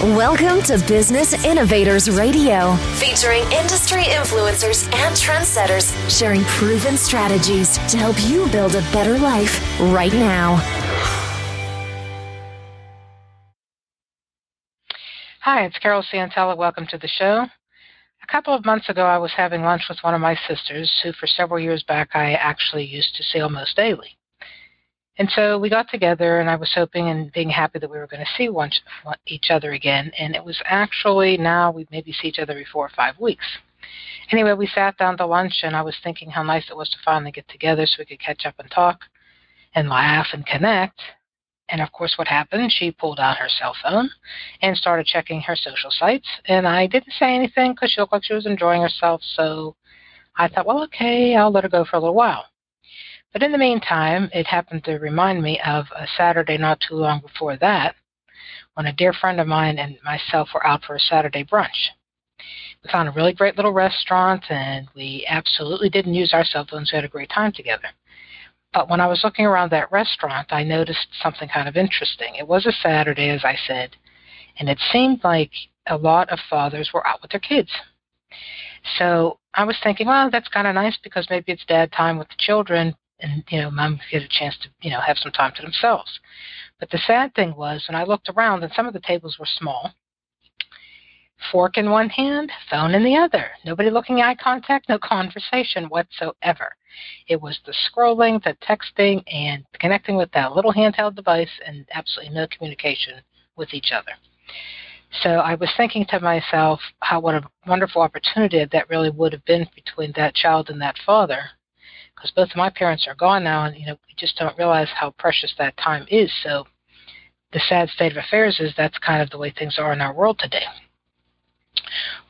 Welcome to Business Innovators Radio, featuring industry influencers and trendsetters sharing proven strategies to help you build a better life right now. Hi, it's Carol Santella. Welcome to the show. A couple of months ago, I was having lunch with one of my sisters, who for several years back I actually used to see almost daily. And so we got together, and I was hoping and being happy that we were going to see one, each other again. And it was actually now we maybe see each other every four or five weeks. Anyway, we sat down to lunch, and I was thinking how nice it was to finally get together so we could catch up and talk and laugh and connect. And of course, what happened? She pulled out her cell phone and started checking her social sites. And I didn't say anything because she looked like she was enjoying herself. So I thought, well, okay, I'll let her go for a little while. But in the meantime, it happened to remind me of a Saturday not too long before that when a dear friend of mine and myself were out for a Saturday brunch. We found a really great little restaurant and we absolutely didn't use our cell phones. We had a great time together. But when I was looking around that restaurant, I noticed something kind of interesting. It was a Saturday, as I said, and it seemed like a lot of fathers were out with their kids. So I was thinking, well, that's kind of nice because maybe it's dad time with the children, and you know moms get a chance to you know have some time to themselves. But the sad thing was when I looked around and some of the tables were small, fork in one hand, phone in the other. Nobody looking eye contact, no conversation whatsoever. It was the scrolling, the texting, and connecting with that little handheld device, and absolutely no communication with each other. So I was thinking to myself how what a wonderful opportunity that really would have been between that child and that father because both of my parents are gone now, and you know we just don't realize how precious that time is. So the sad state of affairs is that's kind of the way things are in our world today.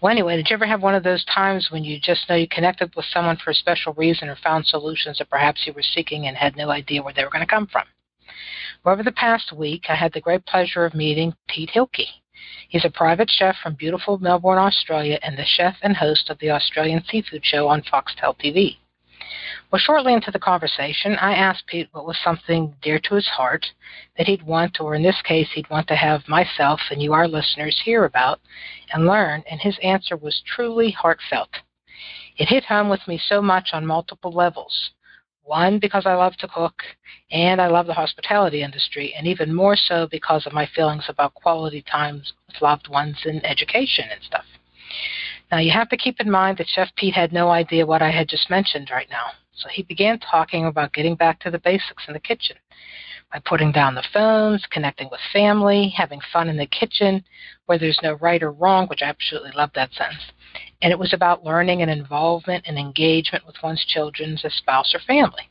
Well, anyway, did you ever have one of those times when you just know you connected with someone for a special reason or found solutions that perhaps you were seeking and had no idea where they were going to come from? Well, over the past week, I had the great pleasure of meeting Pete Hilcke. He's a private chef from beautiful Melbourne, Australia, and the chef and host of the Australian Seafood Show on Foxtel TV. Well, shortly into the conversation, I asked Pete what was something dear to his heart that he'd want, or in this case, he'd want to have myself and you, our listeners, hear about and learn, and his answer was truly heartfelt. It hit home with me so much on multiple levels. One, because I love to cook, and I love the hospitality industry, and even more so because of my feelings about quality times with loved ones and education and stuff. Now, you have to keep in mind that Chef Pete had no idea what I had just mentioned right now. So he began talking about getting back to the basics in the kitchen by putting down the phones, connecting with family, having fun in the kitchen where there's no right or wrong, which I absolutely love that sense. And it was about learning and involvement and engagement with one's children a spouse or family.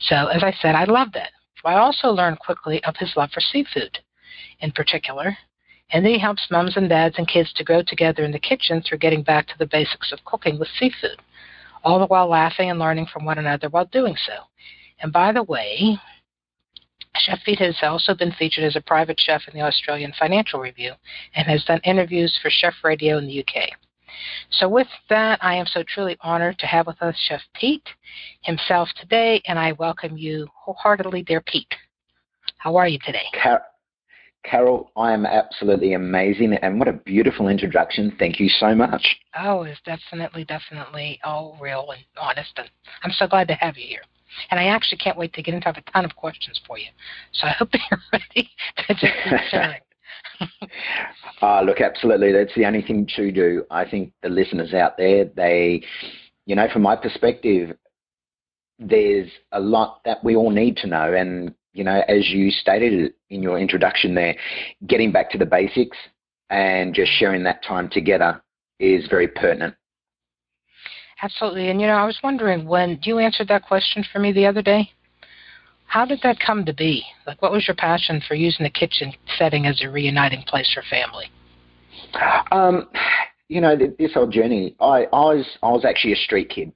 So, as I said, I loved that. I also learned quickly of his love for seafood in particular, and he helps mums and dads and kids to grow together in the kitchen through getting back to the basics of cooking with seafood all the while laughing and learning from one another while doing so. And by the way, Chef Pete has also been featured as a private chef in the Australian Financial Review and has done interviews for Chef Radio in the UK. So, with that, I am so truly honored to have with us Chef Pete himself today, and I welcome you wholeheartedly, dear Pete. How are you today? Car- Carol, I am absolutely amazing, and what a beautiful introduction. Thank you so much. Oh, it's definitely, definitely all real and honest, and I'm so glad to have you here. And I actually can't wait to get into a ton of questions for you. So I hope you're ready to just keep sharing. uh, look, absolutely. That's the only thing to do. I think the listeners out there, they, you know, from my perspective, there's a lot that we all need to know. And you know, as you stated in your introduction there, getting back to the basics and just sharing that time together is very pertinent. Absolutely. And, you know, I was wondering when you answered that question for me the other day, how did that come to be? Like, what was your passion for using the kitchen setting as a reuniting place for family? Um, you know, this whole journey, I, I was I was actually a street kid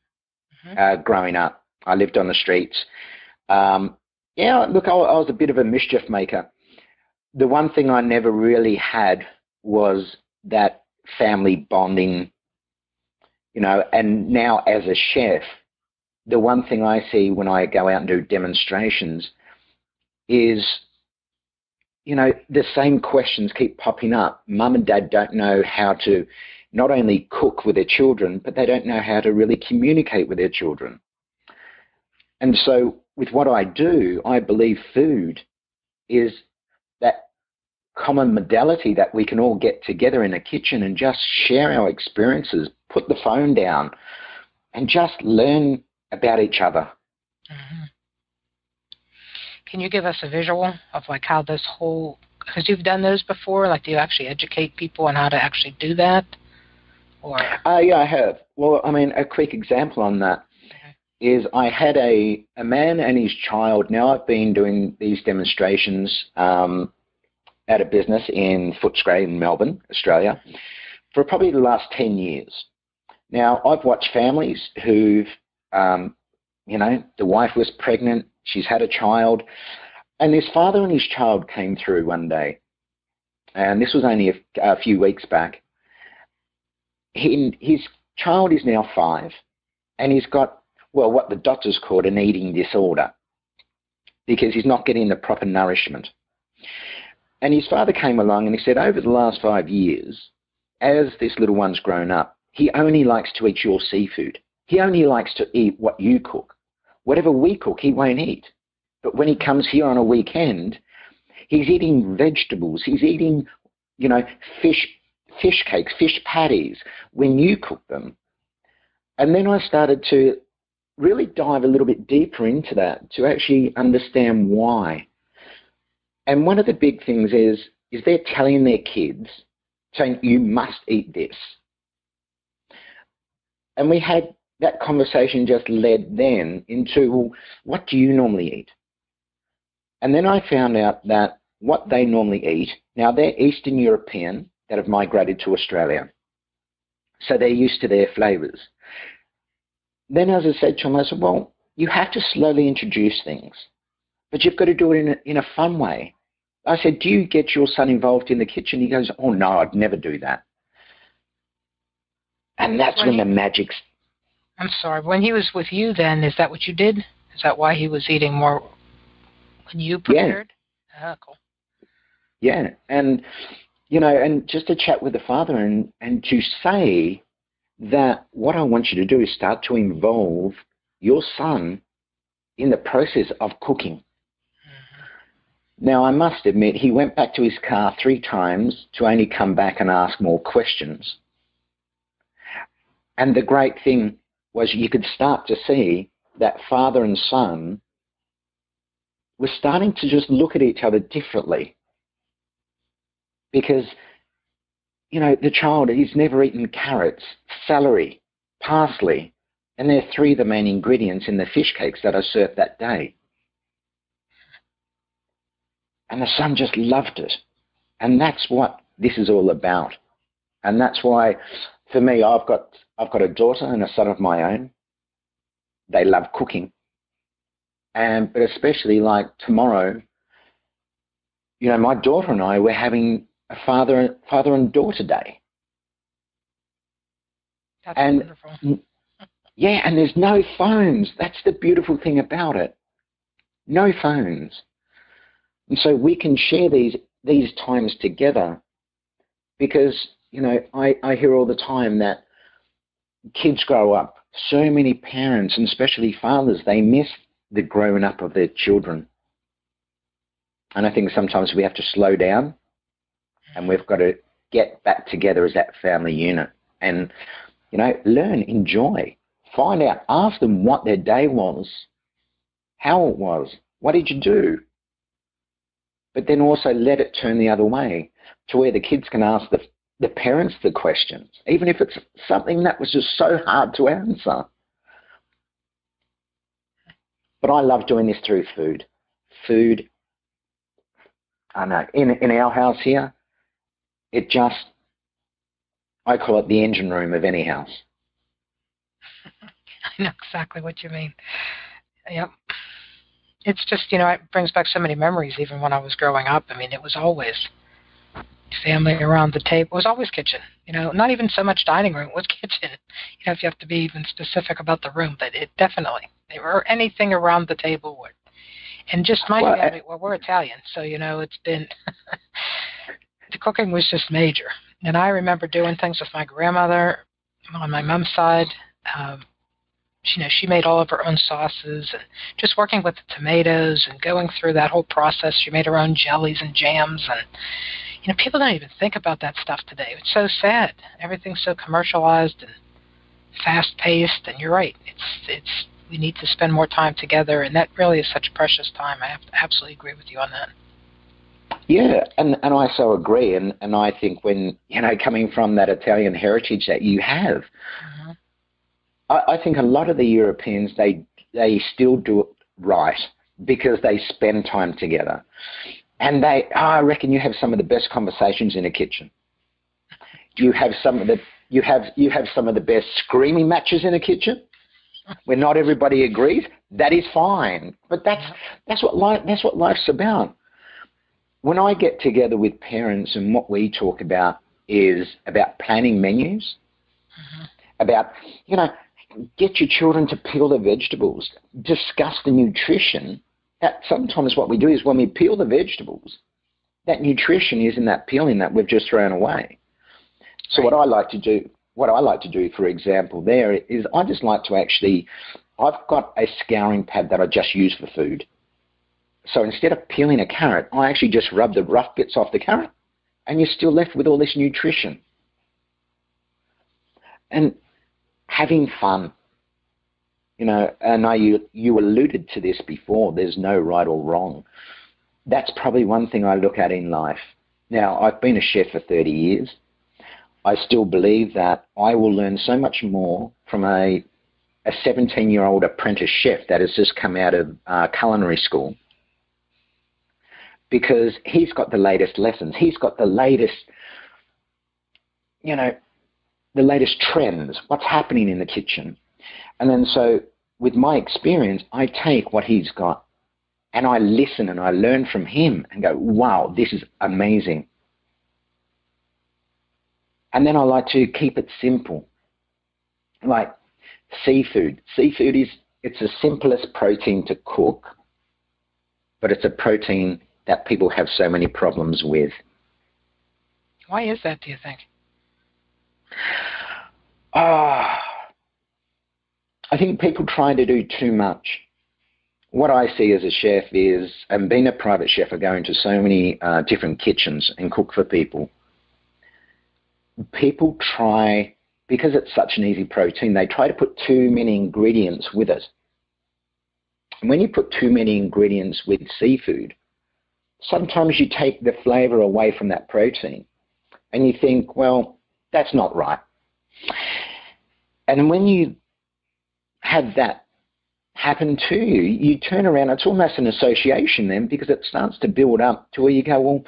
mm-hmm. uh, growing up. I lived on the streets. Um, yeah, look, I, was a bit of a mischief maker. The one thing I never really had was that family bonding, you know, and now as a chef, the one thing I see when I go out and do demonstrations is you know, the same questions keep popping up. Mum and dad don't know how to not only cook with their children, but they don't know how to really communicate with their children. And so, with what I do, I believe food is that common modality that we can all get together in a kitchen and just share our experiences, put the phone down, and just learn about each other. Mm-hmm. Can you give us a visual of like how this whole because you've done those before? Like, do you actually educate people on how to actually do that? Or uh, yeah, I have. Well, I mean, a quick example on that. Is I had a a man and his child. Now I've been doing these demonstrations um, at a business in Footscray in Melbourne, Australia, for probably the last ten years. Now I've watched families who've, um, you know, the wife was pregnant, she's had a child, and this father and his child came through one day, and this was only a, a few weeks back. He, his child is now five, and he's got, well, what the doctors called an eating disorder because he's not getting the proper nourishment. And his father came along and he said, over the last five years, as this little one's grown up, he only likes to eat your seafood. He only likes to eat what you cook. Whatever we cook, he won't eat. But when he comes here on a weekend, he's eating vegetables. He's eating, you know, fish, fish cakes, fish patties when you cook them. And then I started to really dive a little bit deeper into that to actually understand why. And one of the big things is, is they're telling their kids, saying, you must eat this. And we had that conversation just led then into, well, what do you normally eat? And then I found out that what they normally eat, now they're Eastern European that have migrated to Australia. So they're used to their flavours. Then, as I said to him, I said, well, you have to slowly introduce things, but you've got to do it in a, in a fun way. I said, do you get your son involved in the kitchen? He goes, oh, no, I'd never do that. And that's when, when the magic's. I'm sorry. When he was with you, then is that what you did? Is that why he was eating more when you prepared? Yeah. Oh, cool. Yeah, and you know, and just to chat with the father and and to say that what I want you to do is start to involve your son in the process of cooking. Mm-hmm. Now, I must admit, he went back to his car three times to only come back and ask more questions. And the great thing was you could start to see that father and son were starting to just look at each other differently. Because, you know, the child, he's never eaten carrots, celery, parsley, and they're three of the main ingredients in the fish cakes that are served that day. And the son just loved it. And that's what this is all about. And that's why, for me, I've got I've got a daughter and a son of my own. They love cooking. And but especially like tomorrow, you know, my daughter and I we're having a father and father and daughter day. That's and, wonderful. Yeah, and there's no phones. That's the beautiful thing about it. No phones. And so we can share these these times together because, you know, I, I hear all the time that kids grow up, so many parents and especially fathers, they miss the growing up of their children. And I think sometimes we have to slow down and we've got to get back together as that family unit and, you know, learn, enjoy, find out, ask them what their day was, how it was, what did you do? But then also let it turn the other way to where the kids can ask the the parents the questions, even if it's something that was just so hard to answer. But I love doing this through food. Food, I know, in, in our house here, it just, I call it the engine room of any house. I know exactly what you mean. Yep. It's just, you know, it brings back so many memories even when I was growing up. I mean, it was always family around the table. It was always kitchen. You know, not even so much dining room. It was kitchen. You know, if you have to be even specific about the room, but it definitely or anything around the table would. And just my well, family, well, we're Italian, so you know it's been cooking was just major. And I remember doing things with my grandmother on my mom's side. Um, you know, she made all of her own sauces and just working with the tomatoes and going through that whole process. She made her own jellies and jams and you know, people don't even think about that stuff today. It's so sad. Everything's so commercialized and fast paced and you're right. It's it's we need to spend more time together and that really is such precious time. I have to absolutely agree with you on that. Yeah, and, and I so agree. And, and I think when, you know, coming from that Italian heritage that you have, mm-hmm. I, I think a lot of the Europeans, they, they still do it right because they spend time together. And they, oh, I reckon you have some of the best conversations in a kitchen. You have some of the, you have, you have some of the best screaming matches in a kitchen where not everybody agrees. That is fine, but that's that's what life that's what life's about when I get together with parents and what we talk about is about planning menus, mm-hmm. about, you know, get your children to peel the vegetables, discuss the nutrition. That sometimes what we do is when we peel the vegetables, that nutrition is in that peeling that we've just thrown away. So right. what I like to do, what I like to do, for example, there is I just like to actually, I've got a scouring pad that I just use for food. So instead of peeling a carrot, I actually just rub the rough bits off the carrot, and you're still left with all this nutrition. And having fun. You know, and I, you, you alluded to this before, there's no right or wrong. That's probably one thing I look at in life. Now, I've been a chef for 30 years. I still believe that I will learn so much more from a, a 17 year old apprentice chef that has just come out of uh, culinary school because he's got the latest lessons. He's got the latest, you know, the latest trends, what's happening in the kitchen. And then so with my experience, I take what he's got and I listen and I learn from him and go, wow, this is amazing. And then I like to keep it simple. Like seafood. Seafood is it's the simplest protein to cook, but it's a protein that people have so many problems with. Why is that, do you think? Ah, I think people try to do too much. What I see as a chef is, and being a private chef, I go into so many uh, different kitchens and cook for people. People try, because it's such an easy protein, they try to put too many ingredients with it. And when you put too many ingredients with seafood, sometimes you take the flavor away from that protein and you think, well, that's not right. And when you have that happen to you, you turn around, it's almost an association then because it starts to build up to where you go, well,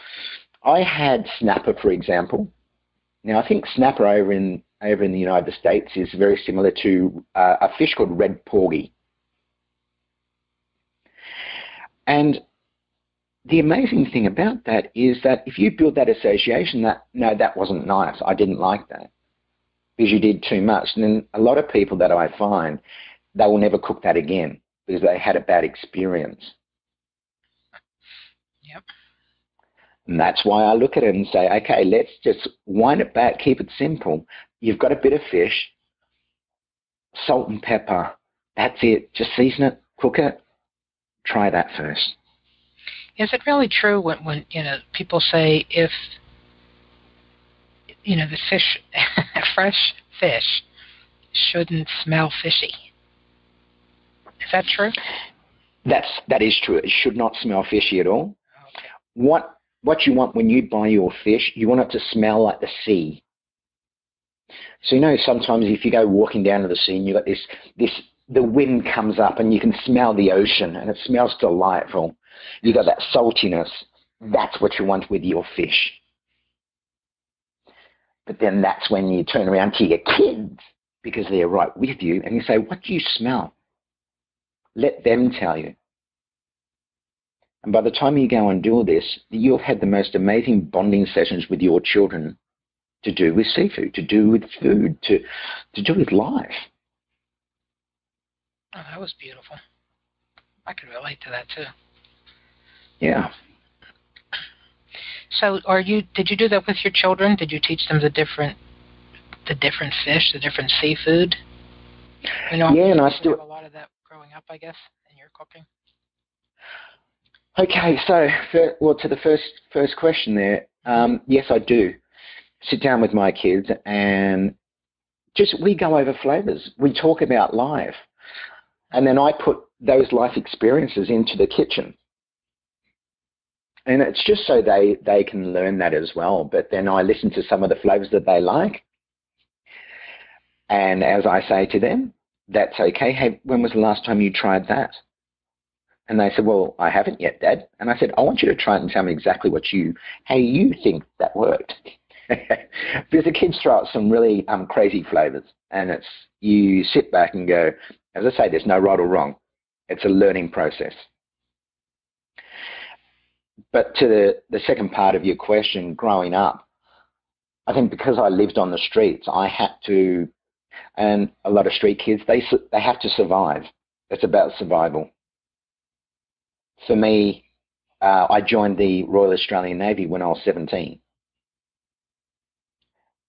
I had snapper, for example. Now, I think snapper over in over in the United States is very similar to uh, a fish called red porgy. And the amazing thing about that is that if you build that association that no that wasn't nice. I didn't like that because you did too much and then a lot of people that i find they will never cook that again because they had a bad experience. Yep. And that's why i look at it and say okay let's just wind it back keep it simple. You've got a bit of fish salt and pepper. That's it. Just season it cook it. Try that first is it really true when, when you know people say if you know the fish, fresh fish, shouldn't smell fishy? Is that true? That's that is true. It should not smell fishy at all. Okay. What what you want when you buy your fish, you want it to smell like the sea. So you know sometimes if you go walking down to the sea and you got this this the wind comes up and you can smell the ocean and it smells delightful. You got that saltiness. Mm. That's what you want with your fish. But then that's when you turn around to your kids because they're right with you and you say, What do you smell? Let them tell you. And by the time you go and do all this, you'll have had the most amazing bonding sessions with your children to do with seafood, to do with food, to, to do with life. Oh, that was beautiful. I can relate to that too. yeah. So, are you? Did you do that with your children? Did you teach them the different, the different fish, the different seafood? You know, yeah, and I still a lot of that growing up, I guess, in your cooking. Okay, so for, well, to the first first question there, um, yes, I do sit down with my kids and just we go over flavors. We talk about life, and then I put those life experiences into the kitchen and it's just so they they can learn that as well. But then I listen to some of the flavors that they like, and as I say to them, that's okay. Hey, when was the last time you tried that? And they said, well, I haven't yet, Dad. And I said, I want you to try it and tell me exactly what you, how you think that worked. because the kids throw out some really um, crazy flavors, and it's you sit back and go, as I say, there's no right or wrong. It's a learning process. But to the, the second part of your question, growing up, I think because I lived on the streets, I had to, and a lot of street kids, they, they have to survive. It's about survival. For me, uh, I joined the Royal Australian Navy when I was 17.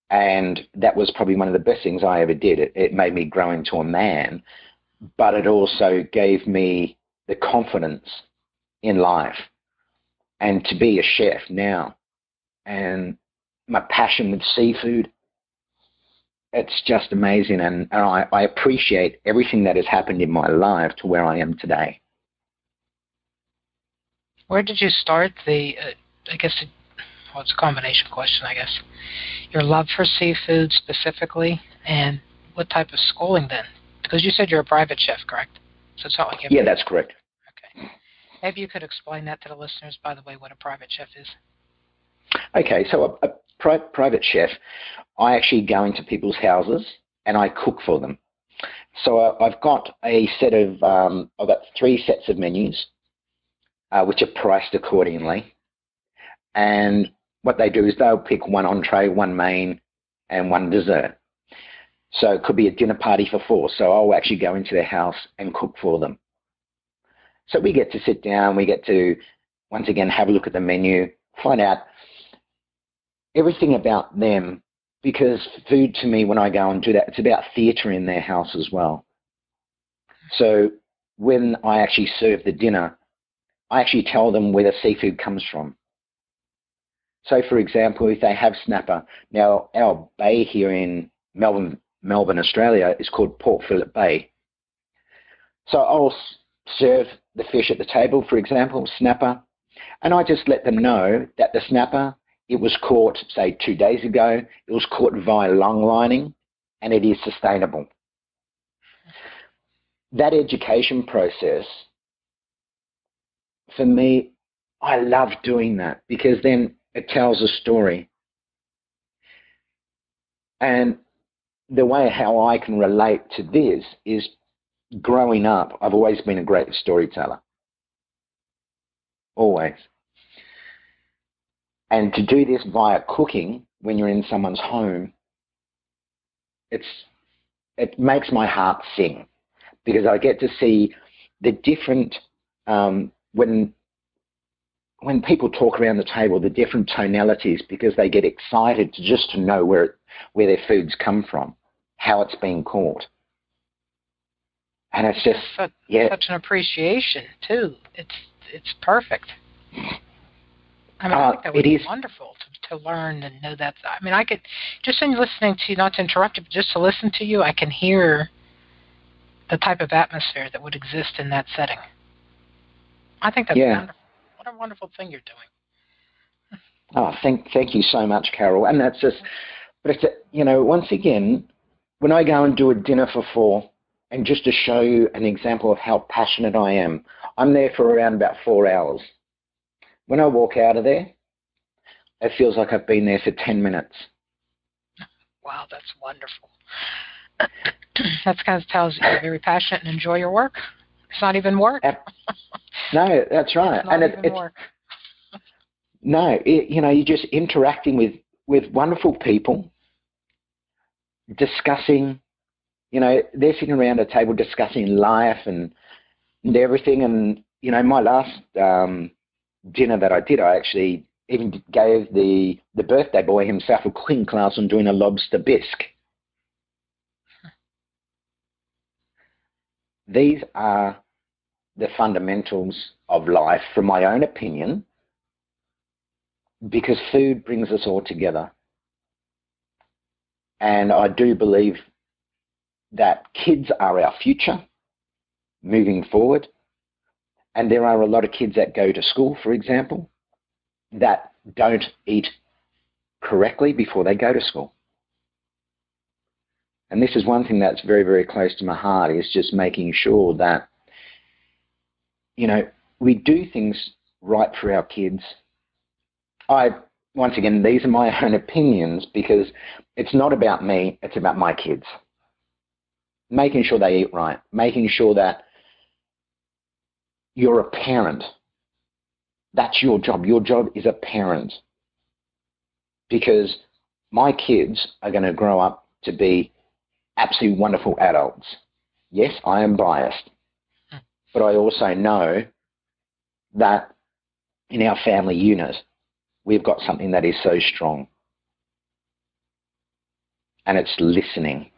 And that was probably one of the best things I ever did. It, it made me grow into a man, but it also gave me the confidence in life and to be a chef now and my passion with seafood it's just amazing and, and I, I, appreciate everything that has happened in my life to where I am today. Where did you start the, uh, I guess, it, well, it's a combination question, I guess. Your love for seafood specifically, and what type of schooling then? Because you said you're a private chef, correct? So it's not like yeah, that's correct. Okay. Maybe you could explain that to the listeners, by the way, what a private chef is. Okay, so a, a pri- private chef, I actually go into people's houses and I cook for them. So uh, I've got a set of, um, I've got three sets of menus, uh, which are priced accordingly. And what they do is they'll pick one entree, one main, and one dessert. So it could be a dinner party for four. So I'll actually go into their house and cook for them. So we get to sit down, we get to once again have a look at the menu, find out everything about them because food to me when I go and do that, it's about theatre in their house as well. So when I actually serve the dinner, I actually tell them where the seafood comes from. So, for example, if they have snapper, now our bay here in Melbourne, Melbourne, Australia, is called Port Phillip Bay. So I'll serve the fish at the table, for example, snapper, and I just let them know that the snapper, it was caught, say, two days ago, it was caught via long lining, and it is sustainable. That education process, for me, I love doing that because then it tells a story. And the way how I can relate to this is growing up, I've always been a great storyteller. Always. And to do this via cooking when you're in someone's home, it's it makes my heart sing because I get to see the different um, when when people talk around the table, the different tonalities because they get excited to just to know where it, where their foods come from, how it's being caught and it's just such, yeah, such an appreciation too. It's it's perfect. I mean, uh, I think that would be is. wonderful to, to learn and know that. I mean, I could just in listening to you, not to interrupt you, but just to listen to you, I can hear the type of atmosphere that would exist in that setting. I think that's yeah. wonderful. What a wonderful thing you're doing. Oh, thank thank you so much, Carol. And that's just, but it's a, you know, once again, when I go and do a dinner for four, and just to show you an example of how passionate I am, I'm there for around about four hours. When I walk out of there, it feels like I've been there for 10 minutes. Wow, that's wonderful. that kind of tells you you're very passionate and enjoy your work. It's not even work. no, that's right. It's not and even it's, work. no, it, you know, you're just interacting with with wonderful people, discussing you know, they're sitting around a table discussing life and, and everything. And, you know, my last um, dinner that I did, I actually even gave the the birthday boy himself a cooking class on doing a lobster bisque. These are the fundamentals of life, from my own opinion, because food brings us all together. And I do believe that kids are our future moving forward. And there are a lot of kids that go to school, for example, that don't eat correctly before they go to school. And this is one thing that's very, very close to my heart is just making sure that, you know, we do things right for our kids. I, once again, these are my own opinions because it's not about me, it's about my kids. Making sure they eat right, making sure that you're a parent. That's your job. Your job is a parent. Because my kids are going to grow up to be absolutely wonderful adults. Yes, I am biased. But I also know that in our family unit, we've got something that is so strong. And it's listening.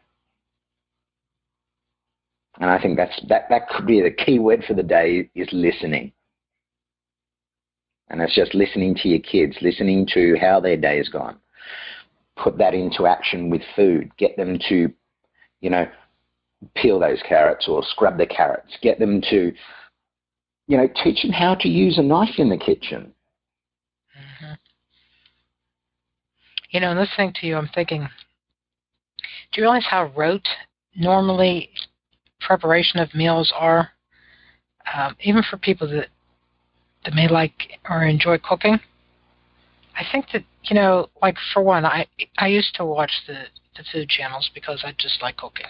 And I think that's that, that could be the key word for the day is listening. And it's just listening to your kids, listening to how their day has gone. Put that into action with food. Get them to you know, peel those carrots or scrub the carrots. Get them to, you know, teach them how to use a knife in the kitchen. Mm-hmm. You know, listening to you, I'm thinking, do you realize how rote normally preparation of meals are? Um, even for people that that may like or enjoy cooking. I think that you know, like for one, I I used to watch the the food channels because I just like cooking.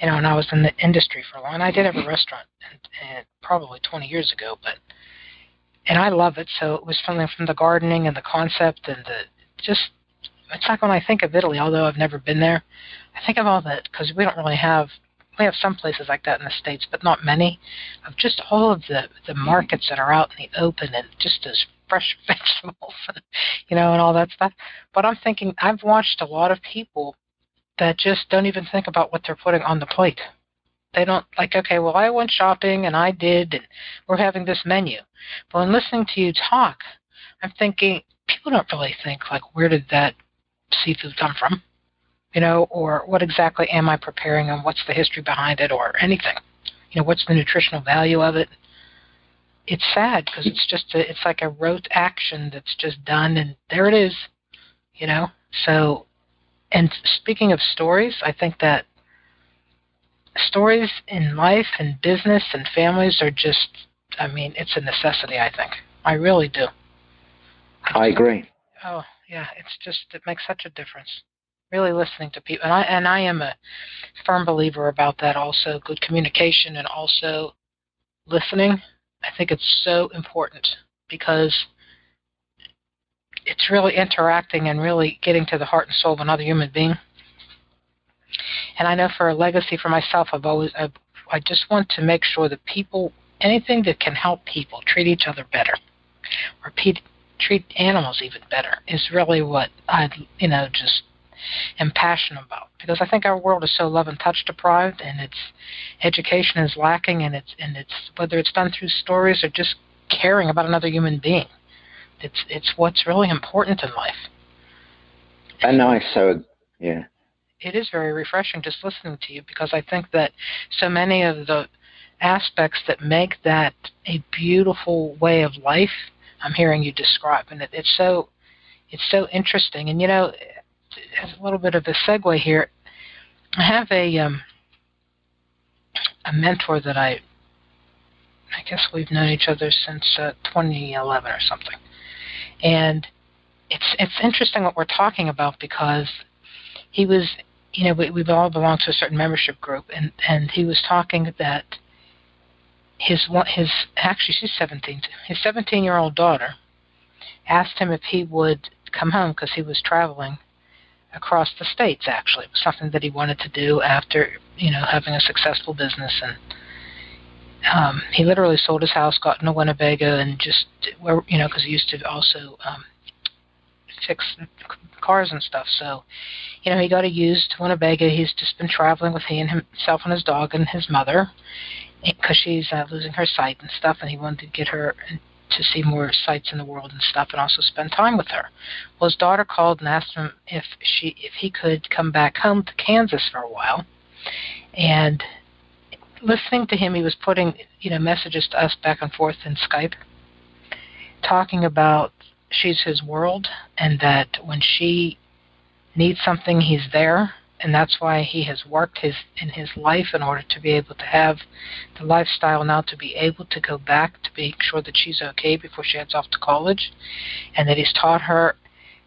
You know, and I was in the industry for a long. I did have a restaurant, and, and probably 20 years ago, but and I love it. So it was something from the gardening and the concept and the just. It's like when I think of Italy, although I've never been there, I think of all that because we don't really have we have some places like that in the states, but not many. Of just all of the the markets that are out in the open and just those fresh vegetables, you know, and all that stuff. But I'm thinking I've watched a lot of people that just don't even think about what they're putting on the plate. They don't like, okay, well, I went shopping and I did, and we're having this menu. But when listening to you talk, I'm thinking people don't really think like, where did that seafood come from? You know, or what exactly am I preparing and what's the history behind it or anything? You know, what's the nutritional value of it? It's sad because it's just a, it's like a rote action that's just done and there it is. You know, so and speaking of stories, I think that stories in life and business and families are just, I mean, it's a necessity, I think. I really do. I agree. Oh, yeah, it's just, it makes such a difference. Really listening to people. And I, and I am a firm believer about that also, good communication and also listening. I think it's so important because it's really interacting and really getting to the heart and soul of another human being. And I know for a legacy for myself, I've always I've, I just want to make sure that people anything that can help people treat each other better, or pe- treat animals even better, is really what I you know just am passionate about because I think our world is so love and touch deprived, and its education is lacking, and it's and it's whether it's done through stories or just caring about another human being. It's it's what's really important in life. And nice, so yeah. It is very refreshing just listening to you because I think that so many of the aspects that make that a beautiful way of life I'm hearing you describe, and it, it's so it's so interesting. And you know, as a little bit of a segue here, I have a um, a mentor that I I guess we've known each other since uh, 2011 or something. And it's it's interesting what we're talking about because he was, you know, we, we all belong to a certain membership group, and and he was talking that his one his actually she's 17, his 17 year old daughter asked him if he would come home because he was traveling across the states. Actually, it was something that he wanted to do after you know having a successful business and um, he literally sold his house, got into Winnebago, and just where you know because he used to also um, fix cars and stuff. So, you know, he got a used Winnebago. He's just been traveling with he and himself and his dog and his mother because she's uh, losing her sight and stuff, and he wanted to get her to see more sights in the world and stuff, and also spend time with her. Well, his daughter called and asked him if she if he could come back home to Kansas for a while, and listening to him, he was putting you know messages to us back and forth in Skype, talking about she's his world, and that when she needs something, he's there, and that's why he has worked his in his life in order to be able to have the lifestyle now to be able to go back to make sure that she's okay before she heads off to college, and that he's taught her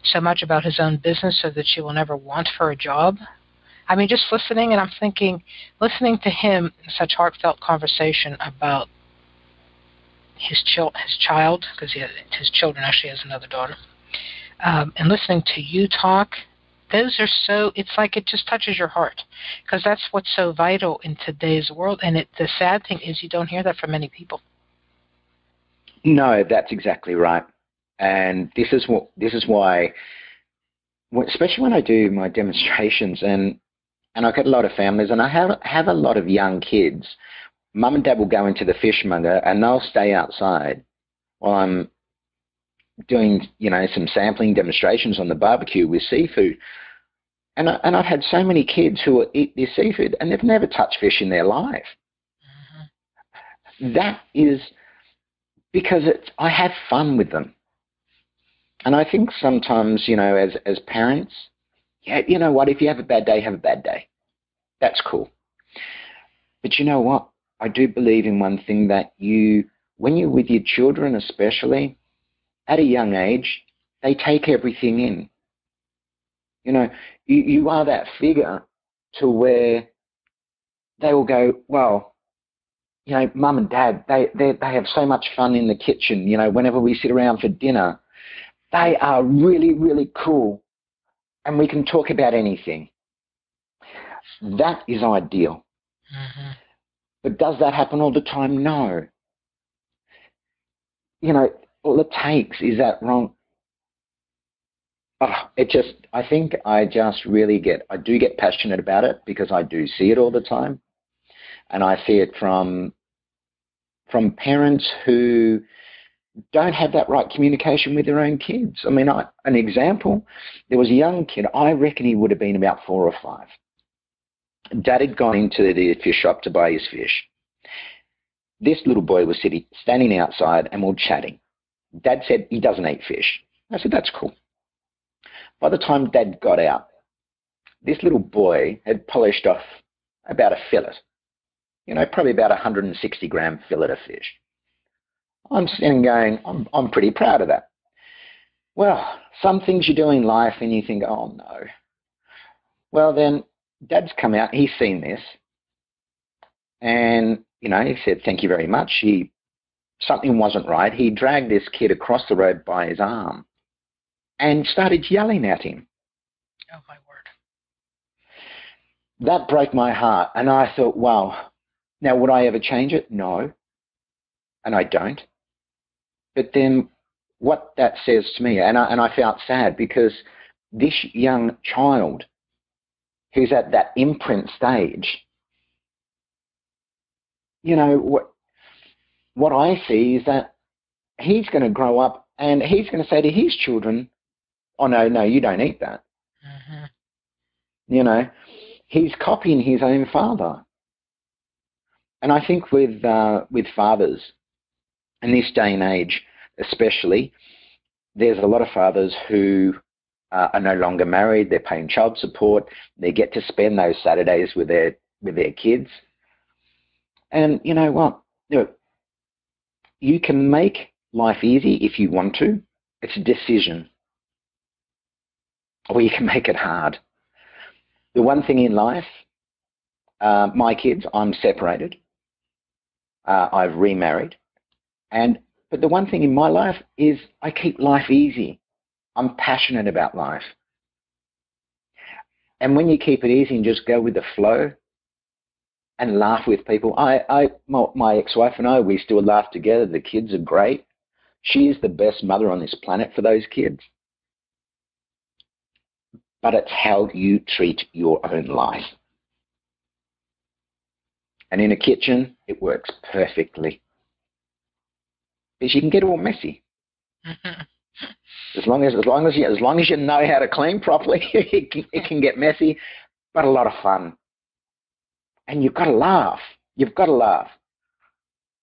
so much about his own business so that she will never want for a job I mean, just listening, and I'm thinking, listening to him, such heartfelt conversation about his, chil- his child, because he has, his children actually has another daughter, um, and listening to you talk, those are so, it's like it just touches your heart, because that's what's so vital in today's world. And it, the sad thing is, you don't hear that from many people. No, that's exactly right. And this is what this is why, especially when I do my demonstrations, and and I get a lot of families, and I have have a lot of young kids. Mum and dad will go into the fishmonger, and they'll stay outside while I'm doing, you know, some sampling demonstrations on the barbecue with seafood. And I, and I've had so many kids who will eat this seafood, and they've never touched fish in their life. Mm-hmm. That is because it's I have fun with them. And I think sometimes, you know, as as parents, yeah, you know what? If you have a bad day, have a bad day. That's cool. But you know what? I do believe in one thing that you, when you're with your children, especially at a young age, they take everything in. You know, you, you are that figure to where they will go, well, you know, mum and dad, they, they, they have so much fun in the kitchen. You know, whenever we sit around for dinner, they are really, really cool and we can talk about anything. That is ideal. Mm-hmm. But does that happen all the time? No. You know, all it takes is that wrong. Oh, it just, I think I just really get, I do get passionate about it because I do see it all the time. And I see it from, from parents who don't have that right communication with their own kids. I mean, I, an example, there was a young kid, I reckon he would have been about four or five. Dad had gone into the fish shop to buy his fish. This little boy was sitting, standing outside and we are chatting. Dad said he doesn't eat fish. I said, that's cool. By the time Dad got out, this little boy had polished off about a fillet, you know, probably about a 160 gram fillet of fish. I'm sitting going, I'm, I'm pretty proud of that. Well, some things you do in life and you think, oh no. Well, then dad's come out, he's seen this. And, you know, he said, thank you very much. He, something wasn't right. He dragged this kid across the road by his arm and started yelling at him. Oh, my word. That broke my heart. And I thought, wow, now would I ever change it? No. And I don't. But then what that says to me, and I, and I felt sad because this young child who's at that imprint stage, you know, what, what I see is that he's going to grow up and he's going to say to his children, oh, no, no, you don't eat that. Mm-hmm. You know, he's copying his own father. And I think with, uh, with fathers, in this day and age, especially, there's a lot of fathers who uh, are no longer married. They're paying child support. They get to spend those Saturdays with their with their kids. And you know what? You, know, you can make life easy if you want to. It's a decision. Or you can make it hard. The one thing in life, uh, my kids, I'm separated. Uh, I've remarried. And but the one thing in my life is I keep life easy. I'm passionate about life. And when you keep it easy and just go with the flow, and laugh with people. I, I my, my ex-wife and I, we still laugh together. The kids are great. She is the best mother on this planet for those kids. But it's how you treat your own life. And in a kitchen, it works perfectly. Because you can get all messy. as long as as long as you as long as you know how to clean properly, it can, it can get messy, but a lot of fun. And you've got to laugh. You've got to laugh.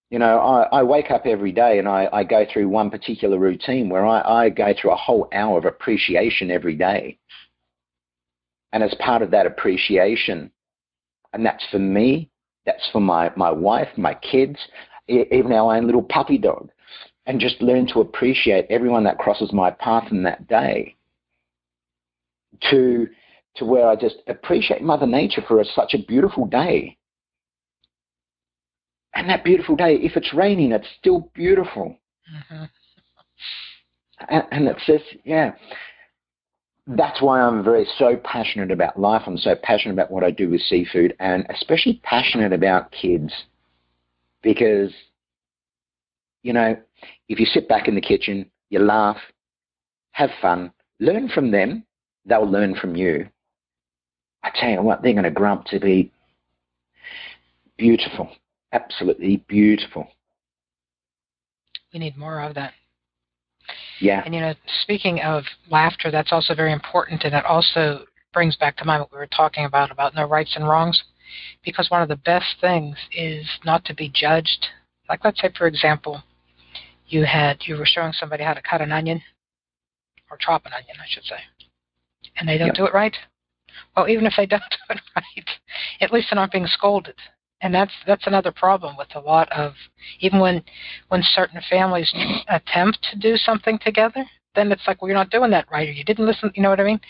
You know, I, I wake up every day and I, I go through one particular routine where I, I go through a whole hour of appreciation every day. And as part of that appreciation, and that's for me, that's for my, my wife, my kids, even our own little puppy dog, and just learn to appreciate everyone that crosses my path in that day. To to where I just appreciate Mother Nature for a, such a beautiful day. And that beautiful day, if it's raining, it's still beautiful. Mm-hmm. And, and it's just, yeah. That's why I'm very so passionate about life. I'm so passionate about what I do with seafood, and especially passionate about kids, because you know, if you sit back in the kitchen, you laugh, have fun, learn from them, they'll learn from you. I tell you what, they're going to grow up to be beautiful, absolutely beautiful. We need more of that. Yeah. And you know, speaking of laughter, that's also very important, and it also brings back to mind what we were talking about about no rights and wrongs, because one of the best things is not to be judged. Like, let's say, for example, you had you were showing somebody how to cut an onion, or chop an onion, I should say, and they don't yep. do it right. Well, even if they don't do it right, at least they're not being scolded. And that's that's another problem with a lot of even when when certain families attempt to do something together, then it's like, well, you're not doing that right, or you didn't listen. You know what I mean?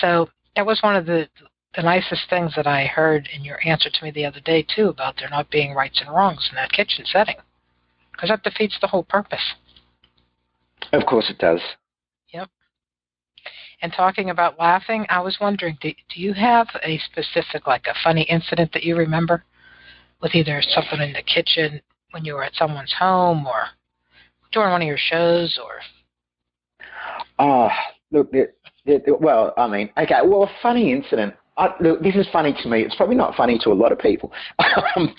So that was one of the the nicest things that I heard in your answer to me the other day too about there not being rights and wrongs in that kitchen setting, because that defeats the whole purpose. Of course, it does Yep. and talking about laughing, I was wondering, do, do you have a specific, like a funny incident that you remember with either something in the kitchen when you were at someone's home or during one of your shows or? Oh, look, it, it, well, I mean, okay, well, a funny incident. I, look, this is funny to me. It's probably not funny to a lot of people. um,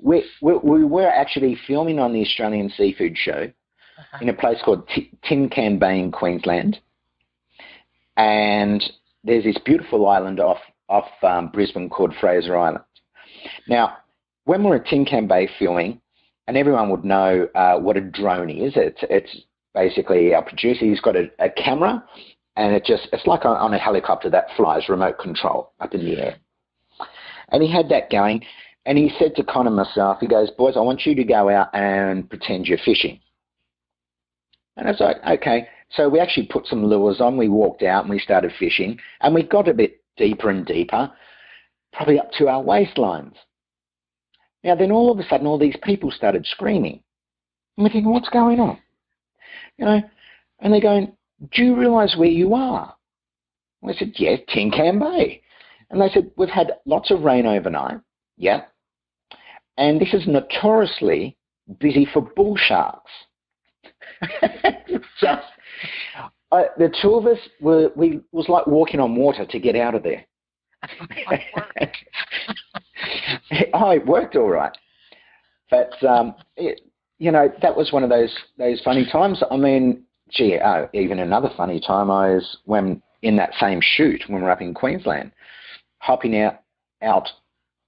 we, we, we, were actually filming on the Australian Seafood Show uh-huh. in a place called T- Tin Can Bay in Queensland and there's this beautiful island off off um, Brisbane called Fraser Island. Now, when we're at Tin Can Bay filming, and everyone would know uh, what a drone is. It's it's basically our producer. He's got a, a camera, and it just it's like on, a helicopter that flies remote control up in the air. And he had that going, and he said to Connor myself, he goes, "Boys, I want you to go out and pretend you're fishing." And I was like, "Okay." So we actually put some lures on. We walked out and we started fishing, and we got a bit deeper and deeper, probably up to our waistlines. Now, then all of a sudden, all these people started screaming. And we're thinking, what's going on? You know, and they're going, do you realise where you are? And I said, Yeah, Tin Can Bay. And they said, we've had lots of rain overnight. Yeah. And this is notoriously busy for bull sharks. Just I, the two of us were we was like walking on water to get out of there. oh, it worked all right, but um, it, you know that was one of those those funny times. I mean, gee, oh, even another funny time I was when in that same shoot when we we're up in Queensland, hopping out out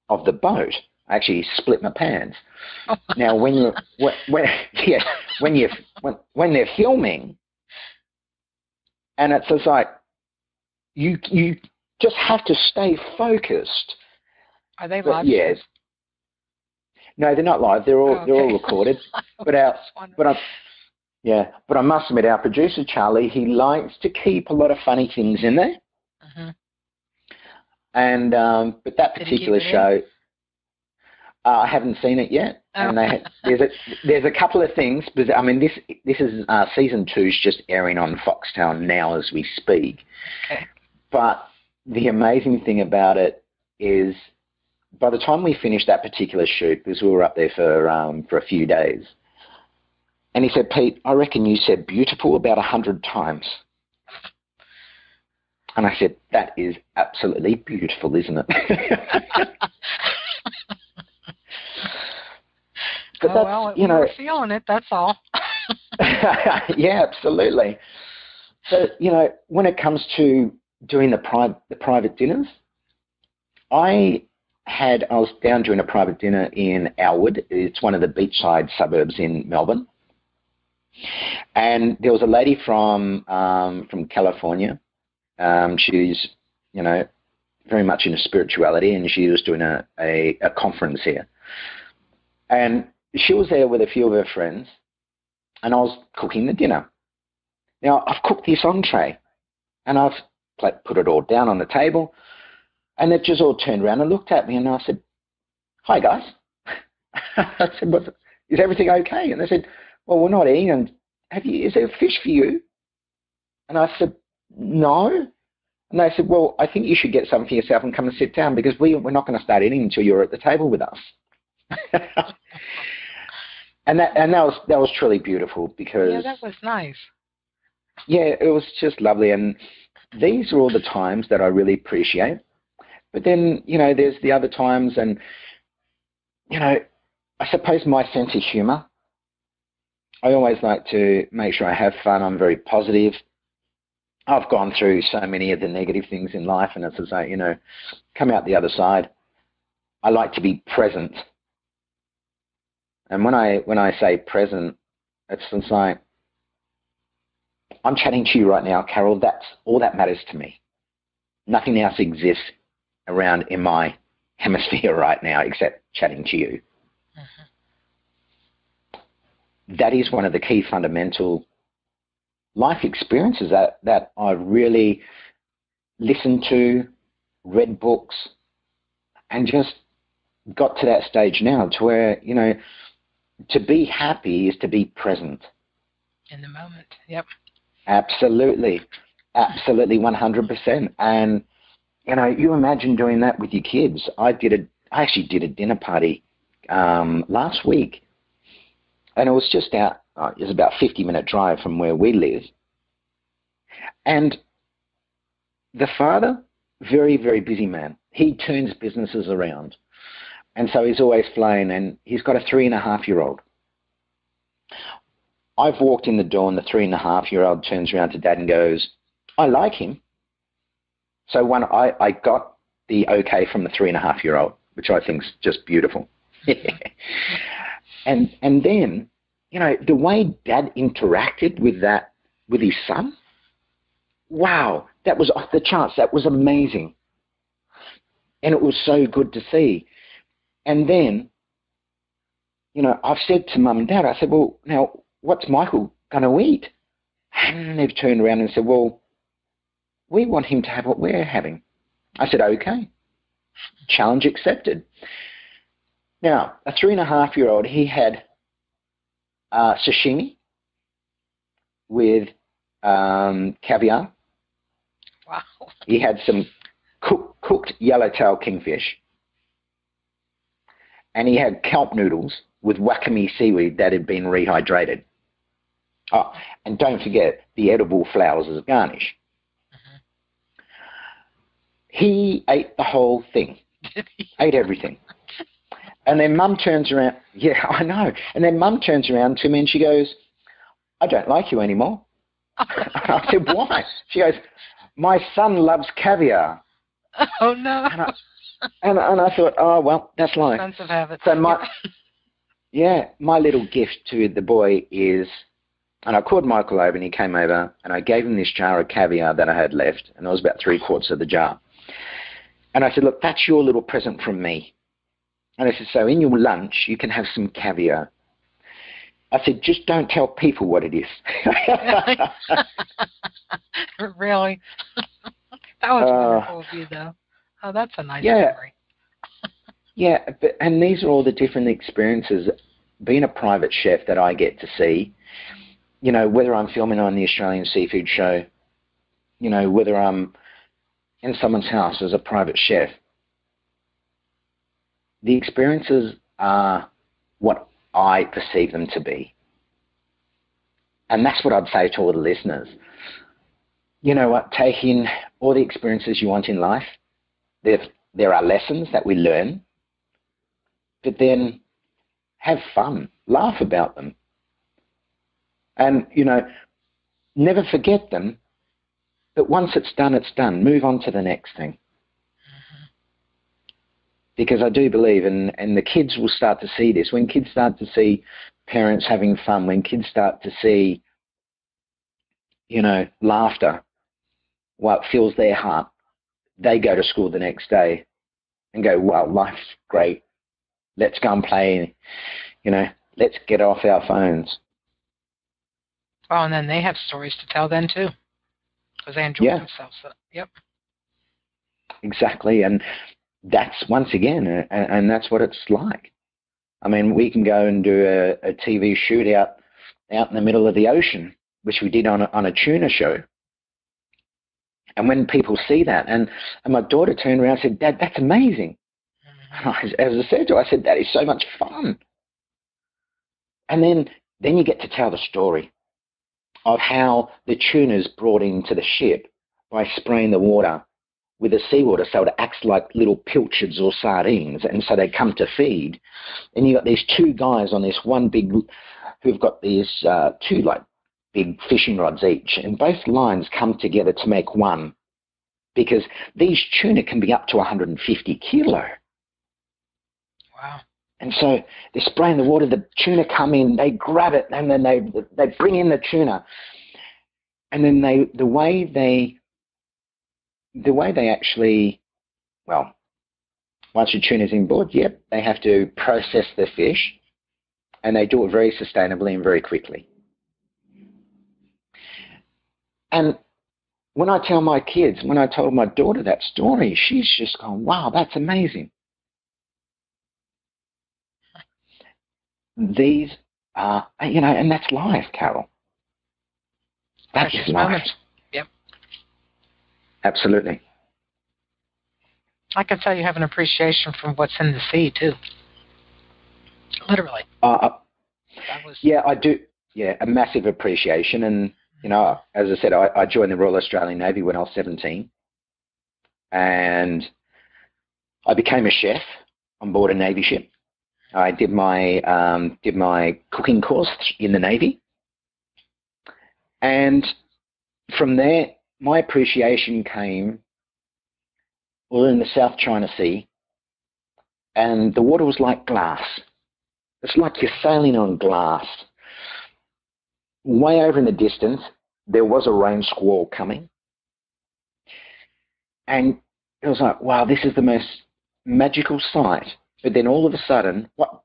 of the boat. I actually split my pants. now, when you when, when yeah when you when when they're filming, and it's just like you you just have to stay focused. Are they live? Yes. No, they're not live. They're all oh, okay. they're all recorded. but our but I yeah, but I must admit, our producer Charlie, he likes to keep a lot of funny things in there. Mm-hmm. And um, but that particular show, uh, I haven't seen it yet, oh. and they, there's a there's a couple of things. But I mean, this this is uh, season two's just airing on Foxtel now as we speak. Okay. But the amazing thing about it is by the time we finished that particular shoot, because we were up there for um, for a few days, and he said, Pete, I reckon you said beautiful about a hundred times. And I said, that is absolutely beautiful, isn't it? but oh, well, you know, feeling it. That's all. yeah, absolutely. So you know, when it comes to doing the private the private dinners, I had I was down doing a private dinner in Elwood. It's one of the beachside suburbs in Melbourne, and there was a lady from um, from California. Um, she's you know very much into spirituality, and she was doing a, a, a conference here, and she was there with a few of her friends, and I was cooking the dinner. Now I've cooked this entree, and I've put it all down on the table. And they just all turned around and looked at me, and I said, "Hi, guys." I said, "What? Is everything okay?" And they said, "Well, we're not eating. And have you? Is there a fish for you?" And I said, "No." And they said, "Well, I think you should get some for yourself and come and sit down because we we're not going to start eating until you're at the table with us." and that and that was that was truly beautiful because yeah, that was nice. Yeah, it was just lovely, and these are all the times that I really appreciate but then, you know, there's the other times, and, you know, I suppose my sense of humour. I always like to make sure I have fun. I'm very positive. I've gone through so many of the negative things in life, and it's as I, you know, come out the other side. I like to be present. And when I when I say present, it's just like I'm chatting to you right now, Carol. That's all that matters to me. Nothing else exists around in my hemisphere right now except chatting to you. Mm-hmm. That is one of the key fundamental life experiences that, that I've really listened to, read books, and just got to that stage now to where, you know, to be happy is to be present. In the moment, yep. Absolutely. Absolutely 100%. And you know, you imagine doing that with your kids. I did a, I actually did a dinner party um, last week, and it was just out. Uh, it was about a 50 minute drive from where we live, and the father, very very busy man. He turns businesses around, and so he's always flying. And he's got a three and a half year old. I've walked in the door, and the three and a half year old turns around to dad and goes, "I like him." So when I, I got the okay from the three and a half year old, which I think is just beautiful. and and then, you know, the way dad interacted with that with his son, wow, that was off the charts. That was amazing. And it was so good to see. And then, you know, I've said to mum and dad, I said, Well, now what's Michael gonna eat? And they've turned around and said, Well, we want him to have what we're having. I said, okay. Challenge accepted. Now, a three and a half year old, he had uh, sashimi with um, caviar. Wow. He had some cook, cooked yellowtail kingfish. And he had kelp noodles with wakame seaweed that had been rehydrated. Oh, and don't forget the edible flowers as a garnish. He ate the whole thing, ate everything. And then mum turns around. Yeah, I know. And then mum turns around to me and she goes, I don't like you anymore. I said, why? She goes, my son loves caviar. Oh, no. And I, and, and I thought, oh, well, that's life. Sense of habit. So my, yeah, my little gift to the boy is, and I called Michael over and he came over and I gave him this jar of caviar that I had left, and it was about three quarters of the jar. And I said, look, that's your little present from me. And I said, so in your lunch, you can have some caviar. I said, just don't tell people what it is. really? that was uh, wonderful of you, though. Oh, that's a nice yeah, story. yeah, but, and these are all the different experiences. Being a private chef that I get to see, you know, whether I'm filming on the Australian Seafood Show, you know, whether I'm in someone's house as a private chef. The experiences are what I perceive them to be. And that's what I'd say to all the listeners. You know what? Take in all the experiences you want in life. There, there are lessons that we learn, but then have fun, laugh about them. And, you know, never forget them, but once it's done, it's done. Move on to the next thing. Because I do believe, and, and the kids will start to see this, when kids start to see parents having fun, when kids start to see, you know, laughter, what fills their heart, they go to school the next day and go, wow, life's great. Let's go and play, you know, let's get off our phones. Oh, and then they have stories to tell then too, because they enjoy yeah. themselves. So, yep. Exactly, and that's once again, and, and that's what it's like. I mean, we can go and do a, a TV shootout out in the middle of the ocean, which we did on a, on a tuna show. And when people see that, and, and my daughter turned around and said, Dad, that's amazing. Mm-hmm. As I said to her, I said, that is so much fun. And then, then you get to tell the story of how the tuna's brought into the ship by spraying the water with the seawater so it acts like little pilchards or sardines and so they come to feed. And you've got these two guys on this one big who've got these uh, two like big fishing rods each and both lines come together to make one. Because these tuna can be up to 150 kilo. Wow. And so they spray in the water, the tuna come in, they grab it, and then they they bring in the tuna. And then they the way they the way they actually well, once your tuna's in board, yep, they have to process the fish and they do it very sustainably and very quickly. And when I tell my kids, when I told my daughter that story, she's just gone, wow, that's amazing. these are, you know, and that's life, Carol. That's Precious life. Moments. Absolutely. I can tell you have an appreciation from what's in the sea too. Literally. Uh, uh was... Yeah, I do. Yeah, a massive appreciation, and you know, as I said, I, I joined the Royal Australian Navy when I was 17, and I became a chef on board a Navy ship. I did my um, did my cooking course in the Navy, and from there, my appreciation came. We were in the South China Sea, and the water was like glass. It's like you're sailing on glass. Way over in the distance, there was a rain squall coming, and it was like, wow, this is the most magical sight but then all of a sudden, what,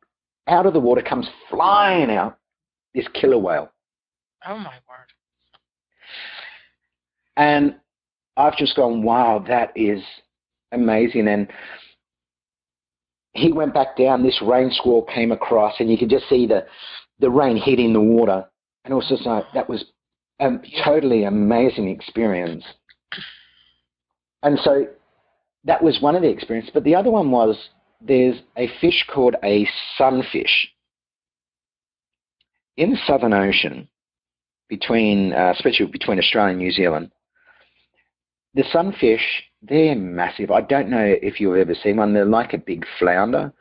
out of the water comes flying out this killer whale. Oh my. And I've just gone, wow, that is amazing. And he went back down, this rain squall came across, and you could just see the, the rain hitting the water. And just like, that was a totally amazing experience. And so that was one of the experiences. But the other one was there's a fish called a sunfish. In the Southern Ocean, between, uh, especially between Australia and New Zealand, the sunfish, they're massive. I don't know if you've ever seen one. They're like a big flounder.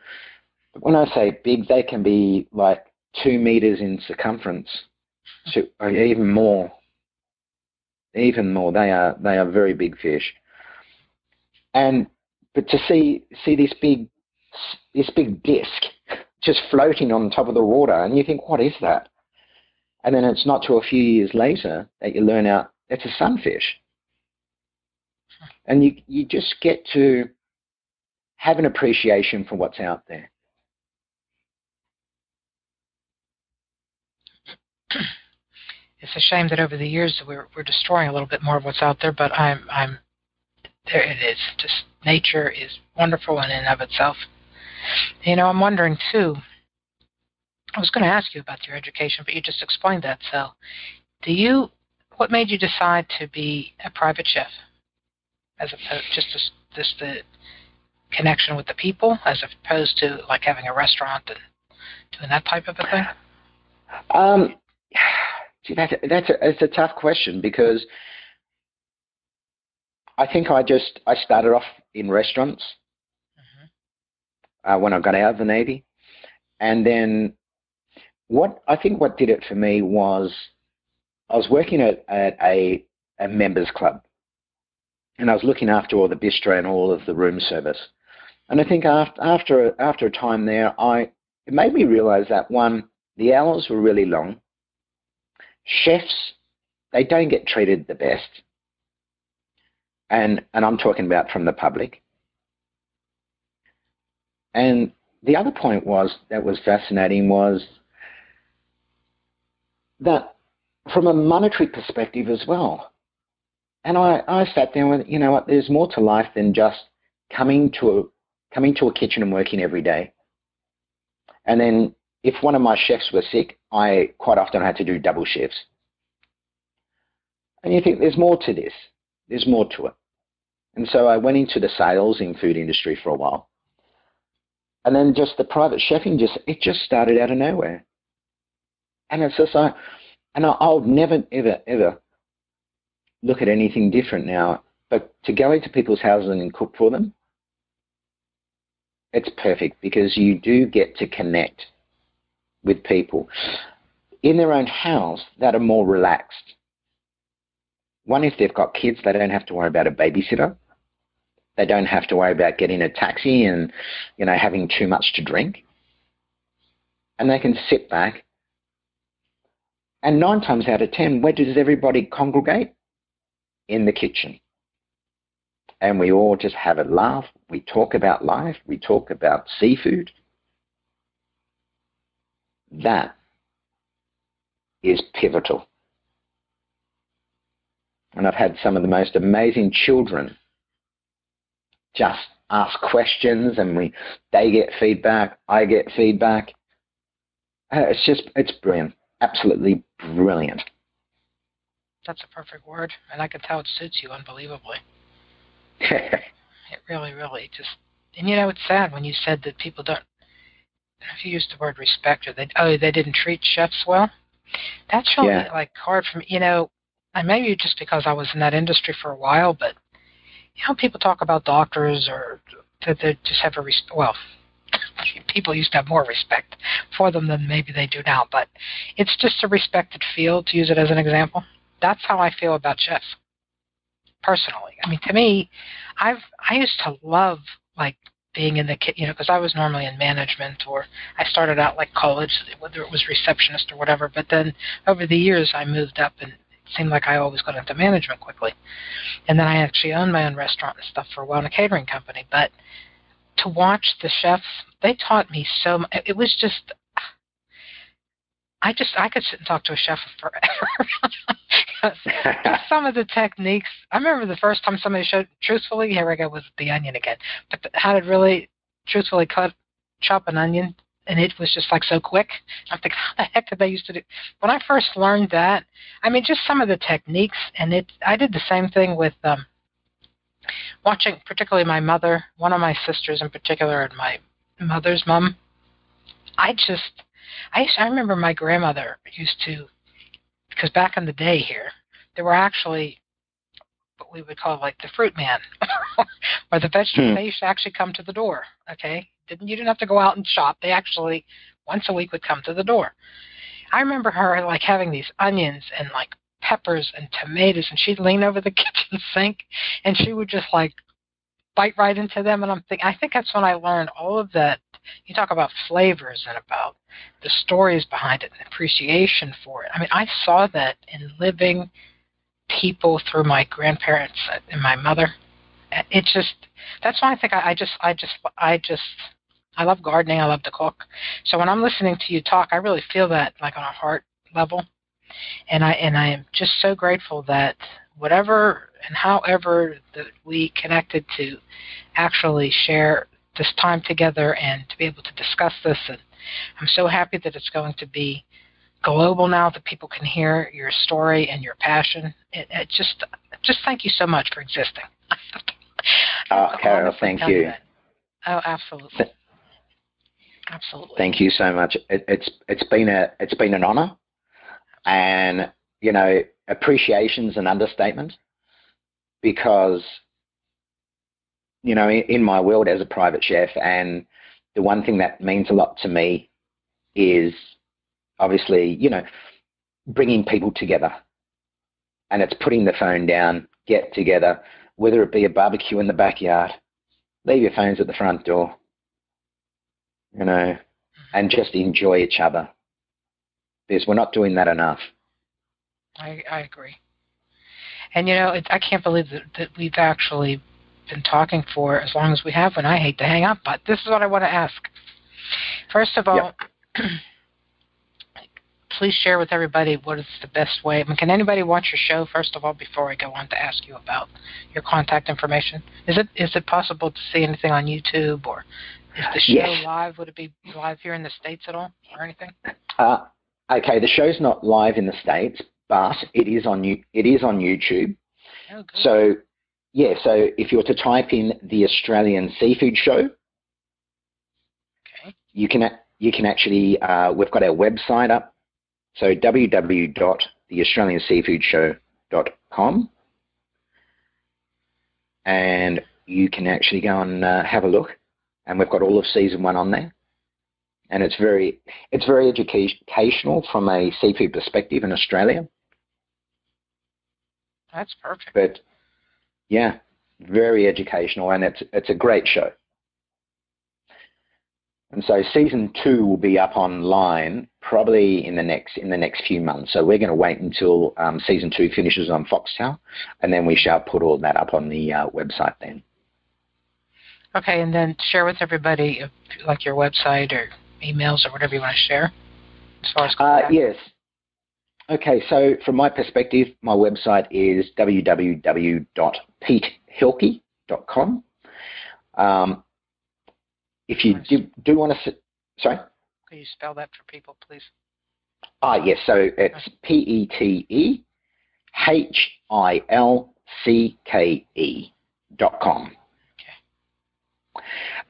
But when I say big, they can be like two meters in circumference, to, or oh, even more. Even more. They are they are very big fish. And but to see see this big this big disc just floating on top of the water, and you think, what is that? And then it's not till a few years later that you learn out it's a sunfish. And you, you just get to have an appreciation for what's out there. It's a shame that over the years we're we're destroying a little bit more of what's out there, but I'm I'm there it is. Just nature is wonderful in and of itself. You know, I'm wondering too. I was going to ask you about your education, but you just explained that. So, do you? What made you decide to be a private chef, as opposed just to, just the connection with the people as opposed to like having a restaurant and doing that type of a thing? Um, see, that's that's a, it's a tough question because I think I just I started off in restaurants mm-hmm. uh, when I got out of the navy, and then what I think what did it for me was I was working at, at a a members club, and I was looking after all the bistro and all of the room service. And I think after after after a time there, I it made me realize that one, the hours were really long. Chefs, they don't get treated the best, and and I'm talking about from the public. And the other point was that was fascinating was that from a monetary perspective as well. And I, I sat there with, you know what, there's more to life than just coming to a coming to a kitchen and working every day. And then if one of my chefs was sick, I quite often had to do double shifts. And you think there's more to this. There's more to it. And so I went into the sales in food industry for a while. And then just the private chefing just it just started out of nowhere. And it's just like and I'll never ever ever look at anything different now. But to go into people's houses and cook for them, it's perfect because you do get to connect with people in their own house that are more relaxed. One, if they've got kids, they don't have to worry about a babysitter. They don't have to worry about getting a taxi and, you know, having too much to drink. And they can sit back. And nine times out of ten, where does everybody congregate? In the kitchen and we all just have a laugh. We talk about life. We talk about seafood. That is pivotal. And I've had some of the most amazing children just ask questions and we they get feedback, I get feedback. Uh, it's just it's brilliant. Absolutely brilliant. That's a perfect word, and I can tell it suits you unbelievably. it really, really just, and you know, it's sad when you said that people don't. If you used the word respect, or they oh they didn't treat chefs well. That's really yeah. like hard for me. You know, and maybe just because I was in that industry for a while, but you know, people talk about doctors or that they just have a res- well. people used to have more respect for them than maybe they do now, but it's just a respected field to use it as an example. That's how I feel about chefs personally. I mean, to me, I've I used to love like being in the you know because I was normally in management or I started out like college whether it was receptionist or whatever but then over the years I moved up and it seemed like I always got into management quickly and then I actually owned my own restaurant and stuff for a while in a catering company but to watch the chefs they taught me so much it was just I just I could sit and talk to a chef forever. Some of the techniques. I remember the first time somebody showed truthfully. Here I go with the onion again. But the, how to really truthfully cut chop an onion, and it was just like so quick. I'm thinking, how the heck did they used to do? When I first learned that, I mean, just some of the techniques, and it. I did the same thing with um, watching, particularly my mother, one of my sisters in particular, and my mother's mom. I just I I remember my grandmother used to, because back in the day here, there were actually what we would call like the fruit man, or the vegetable. Hmm. They used to actually come to the door. Okay, didn't you didn't have to go out and shop. They actually once a week would come to the door. I remember her like having these onions and like peppers and tomatoes, and she'd lean over the kitchen sink, and she would just like bite right into them. And I'm thinking, I think that's when I learned all of that you talk about flavors and about the stories behind it and appreciation for it. I mean, I saw that in living people through my grandparents and my mother. It just that's why I think I, I just I just I just I love gardening. I love to cook. So when I'm listening to you talk, I really feel that like on a heart level, and I and I am just so grateful that whatever and however that we connected to actually share this time together and to be able to discuss this. And I'm so happy that it's going to be global now that people can hear your story and your passion. It, it just, just thank you so much for existing. oh, Carol, thank you. Oh, absolutely. Absolutely. Thank you so much. It, it's it's been a it's been an honour, and you know appreciation's an understatement because you know in, my world as a private chef, and the one thing that means a lot to me is obviously you know bringing people together, and it's putting the phone down, get together, whether it be a barbecue in the backyard, leave your phones at the front door you know, and just enjoy each other. Because we're not doing that enough. I, I agree. And you know, it, I can't believe that, that we've actually been talking for as long as we have. And I hate to hang up, but this is what I want to ask. First of all, yep. please share with everybody what is the best way. I mean, can anybody watch your show first of all before I go on to ask you about your contact information? Is it is it possible to see anything on YouTube or is the show yes. live? Would it be live here in the states at all, or anything? Uh, okay, the show's not live in the states, but it is on it is on YouTube. Oh, so yeah, so if you were to type in the Australian Seafood Show, okay. you can you can actually uh, we've got our website up, so www.theaustralianseafoodshow.com, and you can actually go and uh, have a look and we've got all of season one on there. And it's very it's very educational from a seafood perspective in Australia. That's perfect. But yeah, very educational, and it's it's a great show. And so season two will be up online probably in the next in the next few months. So we're going to wait until um, season two finishes on Foxtel, and then we shall put all that up on the uh, website then. Okay, and then share with everybody, like your website or emails or whatever you want to share. As far as uh, yes. Okay, so from my perspective, my website is www.petehilcke.com. Um, if you do, do want to, sorry? Can you spell that for people, please? Ah, yes. So it's P E T E H I L C K E dot com.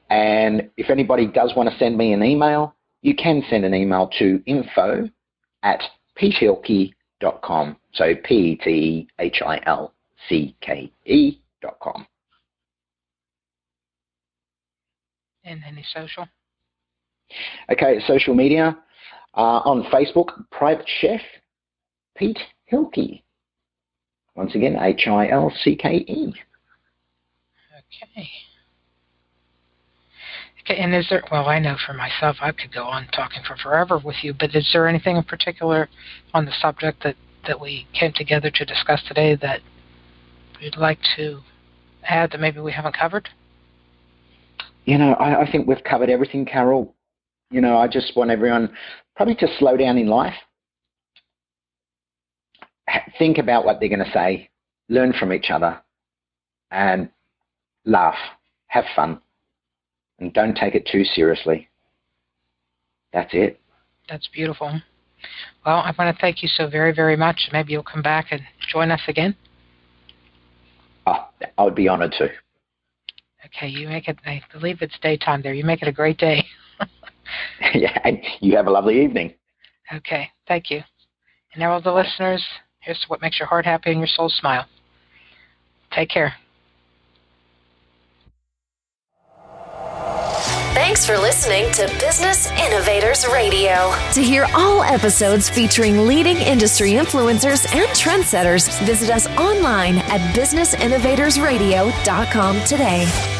And if anybody does want to send me an email, you can send an email to info at petehilcke.com. So P-E-T-H-I-L-C-K-E dot com. And any social? Okay, social media. Uh, on Facebook, Private Chef Pete Hilcke. Once again, H-I-L-C-K-E. Okay. Okay, and is there, well, I know for myself, I could go on talking for forever with you, but is there anything in particular on the subject that, that we came together to discuss today that you'd like to add that maybe we haven't covered? You know, I, I think we've covered everything, Carol. You know, I just want everyone probably to slow down in life. Think about what they're going to say, learn from each other, and laugh, have fun and don't take it too seriously. That's it. That's beautiful. Well, I want to thank you so very, very much. Maybe you'll come back and join us again. Oh, I would be honored to. Okay, you make it. I believe it's daytime there. You make it a great day. yeah, and you have a lovely evening. Okay, thank you. And now, all the listeners, here's what makes your heart happy and your soul smile. Take care. Thanks for listening to Business Innovators Radio. To hear all episodes featuring leading industry influencers and trendsetters, visit us online at businessinnovatorsradio.com today.